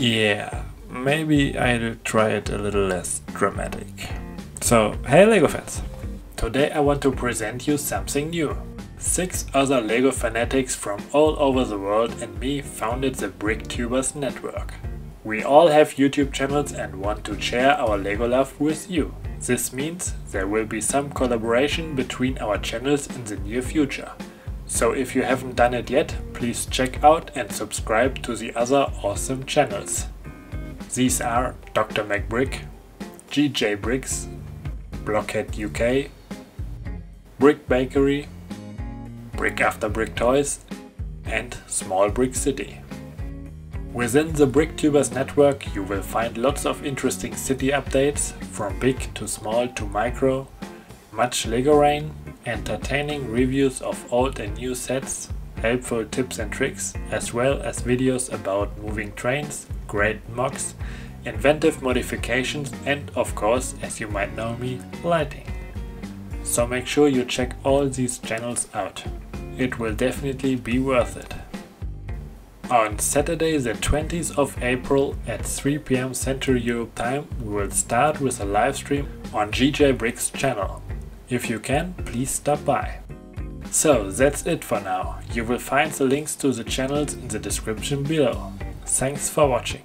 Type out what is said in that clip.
Yeah, maybe I'll try it a little less dramatic. So, hey LEGO fans! Today I want to present you something new. Six other LEGO fanatics from all over the world and me founded the BrickTubers network. We all have YouTube channels and want to share our LEGO love with you. This means there will be some collaboration between our channels in the near future. So if you haven't done it yet, please check out and subscribe to the other awesome channels. These are Dr. McBrick, GJ Bricks, Blockhead UK, Brick Bakery, Brick After Brick Toys and Small Brick City. Within the BrickTubers network you will find lots of interesting city updates, from big to small to micro, much LEGO rain, entertaining reviews of old and new sets, helpful tips and tricks, as well as videos about moving trains, great MOCs, inventive modifications and of course, as you might know me, lighting. So make sure you check all these channels out. It will definitely be worth it. On Saturday the 20th of April at 3 pm Central Europe time we will start with a live stream on GJ Bricks channel. If you can, please stop by. So that's it for now. You will find the links to the channels in the description below. Thanks for watching.